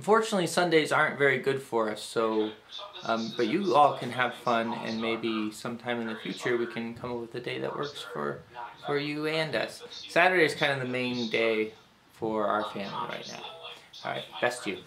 Unfortunately, Sundays aren't very good for us, so, um, but you all can have fun and maybe sometime in the future we can come up with a day that works for, for you and us. Saturday is kind of the main day for our family right now. Alright, best you.